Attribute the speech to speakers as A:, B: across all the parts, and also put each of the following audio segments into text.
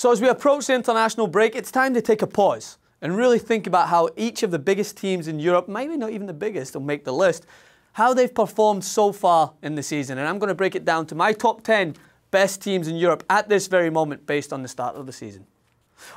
A: So as we approach the international break, it's time to take a pause and really think about how each of the biggest teams in Europe, maybe not even the biggest, will make the list, how they've performed so far in the season. And I'm going to break it down to my top 10 best teams in Europe at this very moment based on the start of the season.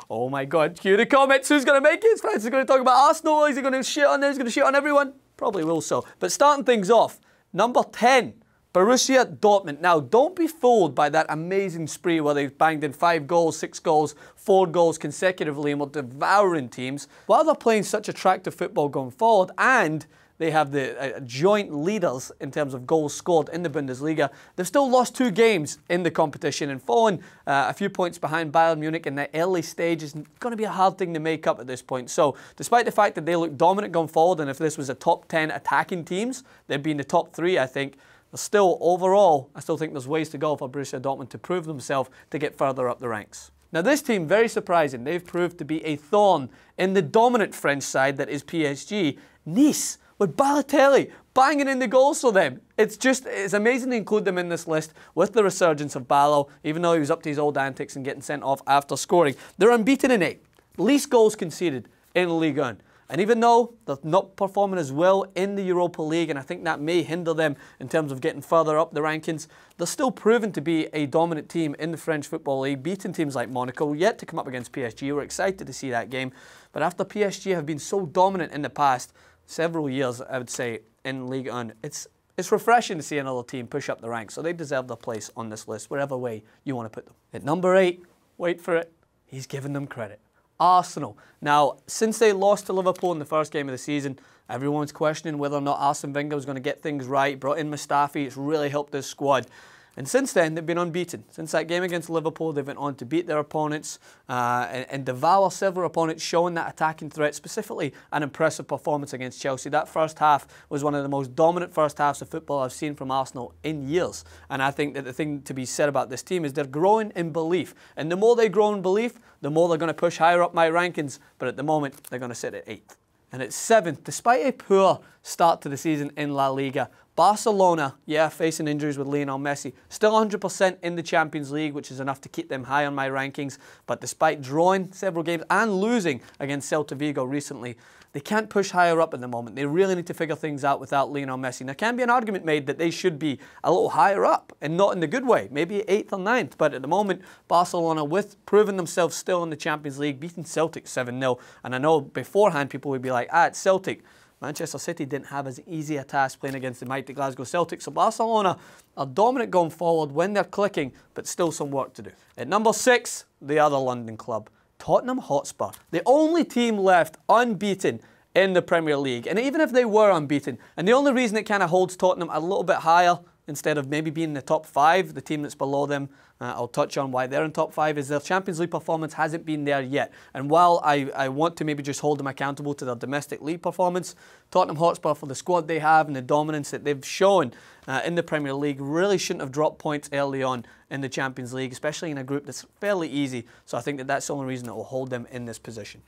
A: Oh my God, cue the comments. Who's going to make it? Francis is going to talk about Arsenal. Is he going to shit on them? Is he going to shit on everyone? Probably will so. But starting things off, number 10, Borussia Dortmund. Now, don't be fooled by that amazing spree where they've banged in five goals, six goals, four goals consecutively and were devouring teams. While they're playing such attractive football going forward and they have the uh, joint leaders in terms of goals scored in the Bundesliga. They've still lost two games in the competition and fallen uh, a few points behind Bayern Munich in the early stage is going to be a hard thing to make up at this point. So, despite the fact that they look dominant going forward, and if this was a top 10 attacking teams, they'd be in the top three, I think. Still, overall, I still think there's ways to go for Borussia Dortmund to prove themselves to get further up the ranks. Now, this team, very surprising, they've proved to be a thorn in the dominant French side that is PSG. Nice with Balotelli banging in the goals for them. It's just, it's amazing to include them in this list with the resurgence of Balo, even though he was up to his old antics and getting sent off after scoring. They're unbeaten in eight, least goals conceded in Ligue 1. And even though they're not performing as well in the Europa League, and I think that may hinder them in terms of getting further up the rankings, they're still proven to be a dominant team in the French Football League, beating teams like Monaco, yet to come up against PSG. We're excited to see that game. But after PSG have been so dominant in the past, several years, I would say, in League One. It's it's refreshing to see another team push up the ranks, so they deserve their place on this list, whatever way you want to put them. At number eight, wait for it, he's given them credit. Arsenal. Now, since they lost to Liverpool in the first game of the season, everyone's questioning whether or not Arsene Wenger was going to get things right. Brought in Mustafi, it's really helped this squad. And since then, they've been unbeaten. Since that game against Liverpool, they've went on to beat their opponents uh, and, and, devour several opponents, showing that attacking threat, specifically an impressive performance against Chelsea. That first half was one of the most dominant first halves of football I've seen from Arsenal in years. And I think that the thing to be said about this team is they're growing in belief. And the more they grow in belief, the more they're going to push higher up my rankings. But at the moment, they're going to sit at eighth. And it's seventh, despite a poor start to the season in La Liga. Barcelona, yeah, facing injuries with Lionel Messi, still 100% in the Champions League, which is enough to keep them high on my rankings. But despite drawing several games and losing against Celta Vigo recently, they can't push higher up at the moment. They really need to figure things out without Lionel Messi. There can be an argument made that they should be a little higher up and not in the good way, maybe eighth or ninth. But at the moment, Barcelona, with proving themselves still in the Champions League, beating Celtic 7 0. And I know beforehand people would be like, ah, it's Celtic. Manchester City didn't have as easy a task playing against the mighty Glasgow Celtic, so Barcelona are dominant going forward when they're clicking, but still some work to do. At number six, the other London club, Tottenham Hotspur, the only team left unbeaten in the Premier League. And even if they were unbeaten, and the only reason it kind of holds Tottenham a little bit higher instead of maybe being in the top five, the team that's below them, uh, I'll touch on why they're in top five, is their Champions League performance hasn't been there yet. And while I, I want to maybe just hold them accountable to their domestic league performance, Tottenham Hotspur, for the squad they have and the dominance that they've shown uh, in the Premier League, really shouldn't have dropped points early on in the Champions League, especially in a group that's fairly easy. So I think that that's the only reason that will hold them in this position.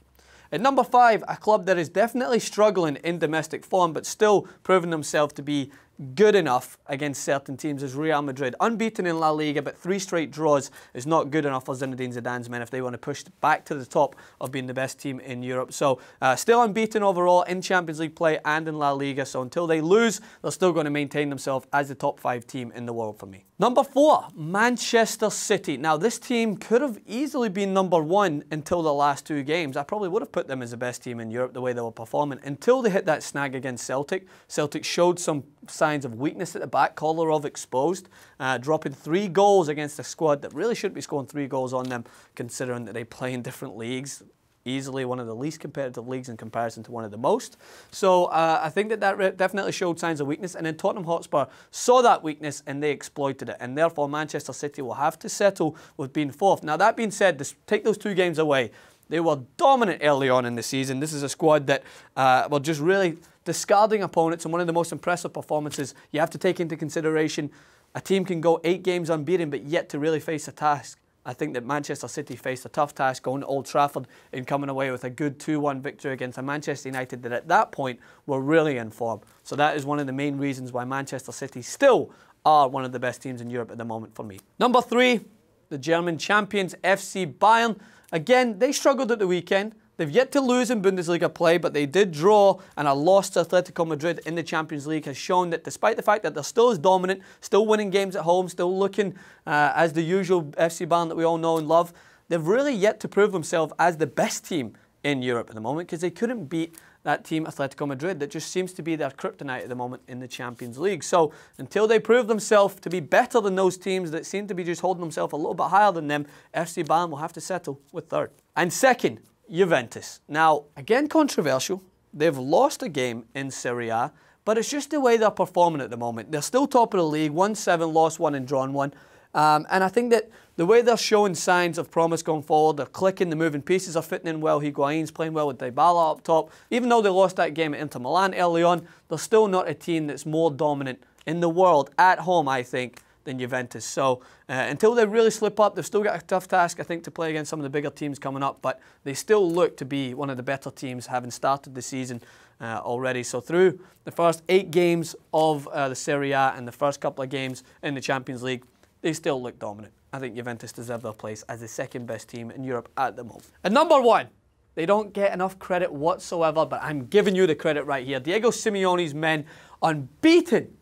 A: At number five, a club that is definitely struggling in domestic form, but still proving themselves to be good enough against certain teams as Real Madrid. Unbeaten in La Liga, but three straight draws is not good enough for Zinedine Zidane's men if they want to push back to the top of being the best team in Europe. So uh, still unbeaten overall in Champions League play and in La Liga. So until they lose, they're still going to maintain themselves as the top five team in the world for me. Number four, Manchester City. Now this team could have easily been number one until the last two games. I probably would have put them as the best team in Europe the way they were performing until they hit that snag against Celtic. Celtic showed some signs of weakness at the back. Kolarov exposed, uh, dropping three goals against a squad that really shouldn't be scoring three goals on them, considering that they play in different leagues. Easily one of the least competitive leagues in comparison to one of the most. So uh, I think that that definitely showed signs of weakness. And then Tottenham Hotspur saw that weakness and they exploited it. And therefore, Manchester City will have to settle with being fourth. Now, that being said, this, take those two games away. They were dominant early on in the season. This is a squad that uh, just really discarding opponents and one of the most impressive performances you have to take into consideration. A team can go eight games unbeaten, but yet to really face a task. I think that Manchester City faced a tough task going to Old Trafford and coming away with a good 2-1 victory against a Manchester United that at that point were really in form. So that is one of the main reasons why Manchester City still are one of the best teams in Europe at the moment for me. Number three, the German champions FC Bayern. Again, they struggled at the weekend. They've yet to lose in Bundesliga play, but they did draw and a loss to Atletico Madrid in the Champions League has shown that despite the fact that they're still as dominant, still winning games at home, still looking uh, as the usual FC Bayern that we all know and love, they've really yet to prove themselves as the best team in Europe at the moment because they couldn't beat that team, Atletico Madrid, that just seems to be their kryptonite at the moment in the Champions League. So until they prove themselves to be better than those teams that seem to be just holding themselves a little bit higher than them, FC Bayern will have to settle with third. And second, Juventus. Now, again, controversial. They've lost a game in Serie A, but it's just the way they're performing at the moment. They're still top of the league, 1 7, lost 1 and drawn 1. Um, and I think that the way they're showing signs of promise going forward, they're clicking, the moving pieces are fitting in well. Higuain's playing well with Dybala up top. Even though they lost that game at Inter Milan early on, they're still not a team that's more dominant in the world at home, I think, than Juventus. So uh, until they really slip up, they've still got a tough task, I think, to play against some of the bigger teams coming up. But they still look to be one of the better teams, having started the season uh, already. So through the first eight games of uh, the Serie A and the first couple of games in the Champions League, they still look dominant. I think Juventus deserve their place as the second best team in Europe at the moment. And number one, they don't get enough credit whatsoever, but I'm giving you the credit right here. Diego Simeone's men unbeaten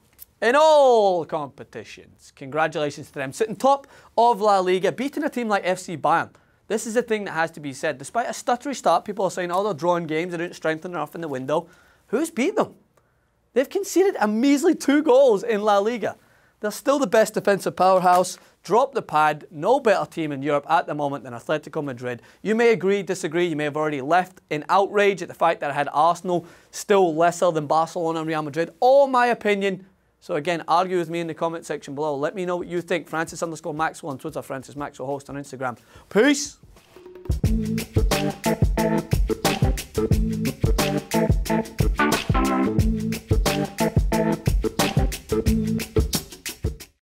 A: in all competitions. Congratulations to them. Sitting top of La Liga, beating a team like FC Bayern. This is the thing that has to be said. Despite a stuttery start, people are saying, oh, they're drawing games, they didn't strengthen enough in the window. Who's beat them? They've conceded a measly two goals in La Liga. They're still the best defensive powerhouse. Drop the pad. No better team in Europe at the moment than Atletico Madrid. You may agree, disagree. You may have already left in outrage at the fact that I had Arsenal still lesser than Barcelona and Real Madrid. All my opinion. So again, argue with me in the comment section below. Let me know what you think. Francis underscore Maxwell on Twitter, Francis Maxwell Host on Instagram. Peace!